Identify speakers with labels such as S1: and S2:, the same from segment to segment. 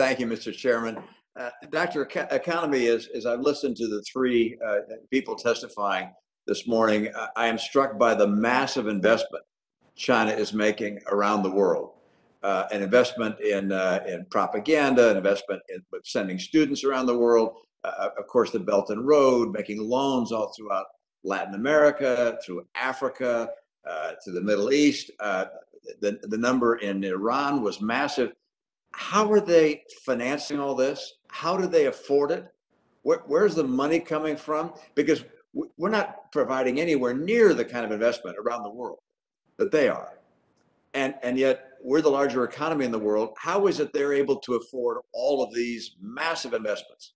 S1: thank you, Mr. Chairman. Uh, Dr. Economy, as, as I've listened to the three uh, people testifying this morning, I am struck by the massive investment China is making around the world. Uh, an investment in, uh, in propaganda, an investment in sending students around the world, uh, of course, the Belt and Road, making loans all throughout Latin America, through Africa, uh, to the Middle East. Uh, the, the number in Iran was massive. How are they financing all this? How do they afford it? Where, where's the money coming from? Because we're not providing anywhere near the kind of investment around the world that they are. And, and yet we're the larger economy in the world. How is it they're able to afford all of these massive investments?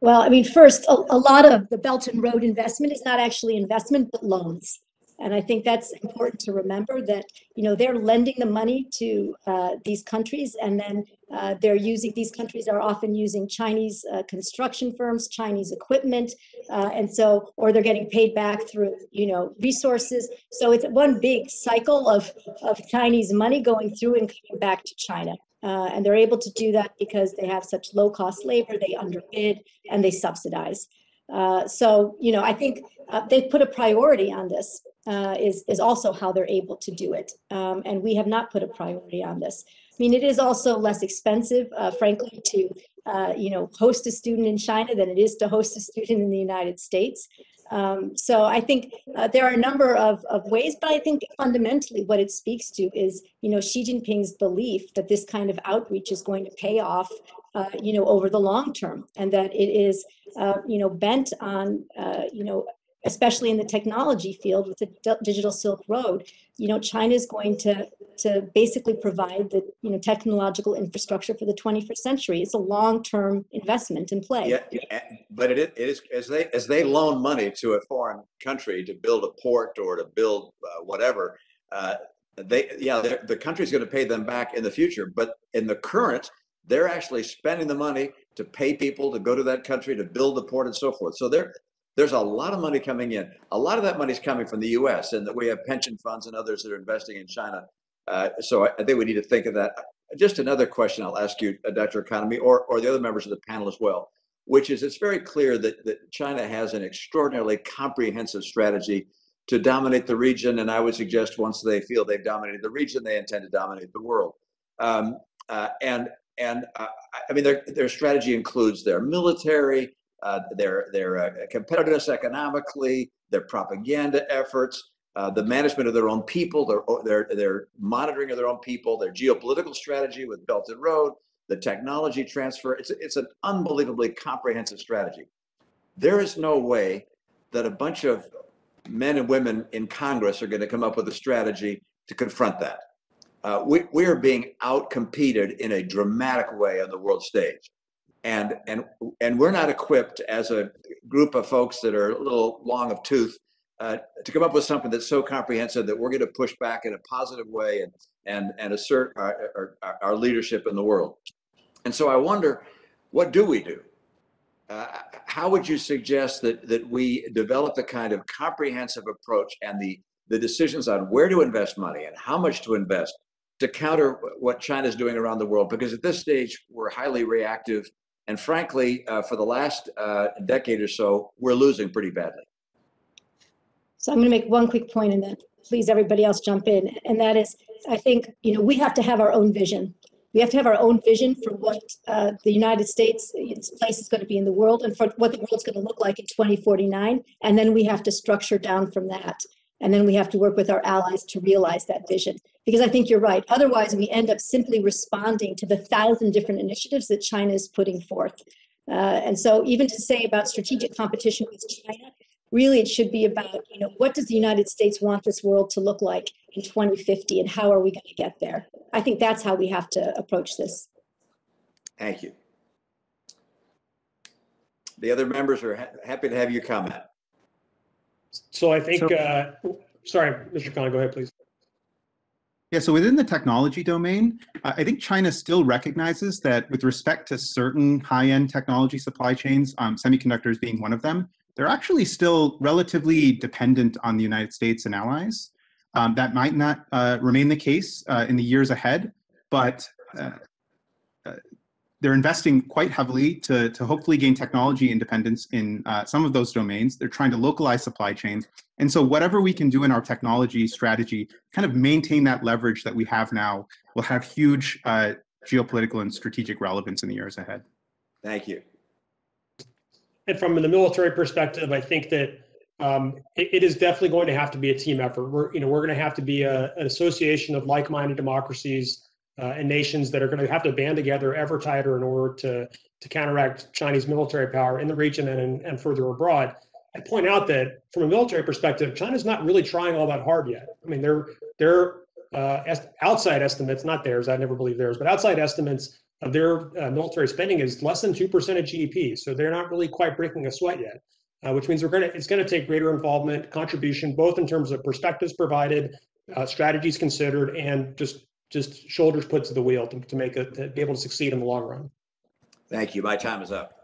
S2: Well, I mean, first, a, a lot of the Belt and Road investment is not actually investment, but loans. And I think that's important to remember that, you know, they're lending the money to uh, these countries and then uh, they're using, these countries are often using Chinese uh, construction firms, Chinese equipment. Uh, and so, or they're getting paid back through, you know, resources. So it's one big cycle of, of Chinese money going through and coming back to China. Uh, and they're able to do that because they have such low cost labor, they underbid and they subsidize. Uh, so, you know, I think uh, they put a priority on this uh, is, is also how they're able to do it. Um, and we have not put a priority on this. I mean, it is also less expensive, uh, frankly, to, uh, you know, host a student in China than it is to host a student in the United States. Um, so I think uh, there are a number of, of ways, but I think fundamentally what it speaks to is, you know, Xi Jinping's belief that this kind of outreach is going to pay off, uh, you know, over the long term, and that it is, uh, you know, bent on, you know, especially in the technology field with the digital Silk Road, you know, China is going to to basically provide the you know technological infrastructure for the 21st century. It's a long-term investment in play.
S1: Yeah, yeah but it is as they as they loan money to a foreign country to build a port or to build uh, whatever. Uh, they yeah the country is going to pay them back in the future, but in the current, they're actually spending the money to pay people to go to that country to build the port and so forth. So they're there's a lot of money coming in. A lot of that money is coming from the U.S. and that we have pension funds and others that are investing in China. Uh, so I, I, think we need to think of that. Just another question I'll ask you, uh, Dr. Economy, or, or the other members of the panel as well, which is it's very clear that, that China has an extraordinarily comprehensive strategy to dominate the region. And I would suggest once they feel they've dominated the region, they intend to dominate the world. Um, uh, and and uh, I mean, their, their strategy includes their military, uh, their their uh, competitiveness economically, their propaganda efforts, uh, the management of their own people, their their their monitoring of their own people, their geopolitical strategy with Belt and Road, the technology transfer. It's it's an unbelievably comprehensive strategy. There is no way that a bunch of men and women in Congress are going to come up with a strategy to confront that. Uh, we, we are being outcompeted in a dramatic way on the world stage and and and we're not equipped as a group of folks that are a little long of tooth uh, to come up with something that's so comprehensive that we're going to push back in a positive way and and and assert our, our, our leadership in the world. And so I wonder, what do we do? Uh, how would you suggest that that we develop the kind of comprehensive approach and the the decisions on where to invest money and how much to invest to counter what China is doing around the world? Because at this stage, we're highly reactive and frankly, uh, for the last uh, decade or so, we're losing pretty badly.
S2: So I'm going to make one quick point and then please everybody else jump in. And that is, I think, you know, we have to have our own vision. We have to have our own vision for what uh, the United States, its place is going to be in the world and for what the world's going to look like in 2049. And then we have to structure down from that. And then we have to work with our allies to realize that vision. Because I think you're right. Otherwise, we end up simply responding to the thousand different initiatives that China is putting forth. Uh, and so, even to say about strategic competition with China, really it should be about, you know, what does the United States want this world to look like in 2050 and how are we going to get there? I think that's how we have to approach this.
S1: Thank you. The other members are ha happy to have your comment.
S3: So I think, so, uh, sorry, Mr. Khan, go ahead, please.
S4: Yeah, so within the technology domain, I think China still recognizes that with respect to certain high-end technology supply chains, um, semiconductors being one of them, they're actually still relatively dependent on the United States and allies. Um, that might not uh, remain the case uh, in the years ahead, but uh, uh, they're investing quite heavily to, to hopefully gain technology independence in uh, some of those domains. They're trying to localize supply chains. And so whatever we can do in our technology strategy, kind of maintain that leverage that we have now, will have huge uh, geopolitical and strategic relevance in the years ahead.
S1: Thank you.
S3: And from the military perspective, I think that um, it, it is definitely going to have to be a team effort. We're, you know, we're going to have to be a, an association of like-minded democracies uh, and nations that are going to have to band together ever tighter in order to to counteract Chinese military power in the region and and further abroad. I point out that from a military perspective, China's not really trying all that hard yet. I mean, their their uh, est- outside estimates, not theirs, I never believe theirs, but outside estimates of their uh, military spending is less than two percent of GDP. So they're not really quite breaking a sweat yet. Uh, which means we're going to it's going to take greater involvement, contribution, both in terms of perspectives provided, uh, strategies considered, and just just shoulders put to the wheel to, to make it to be able to succeed in the long run.
S1: Thank you. My time is up.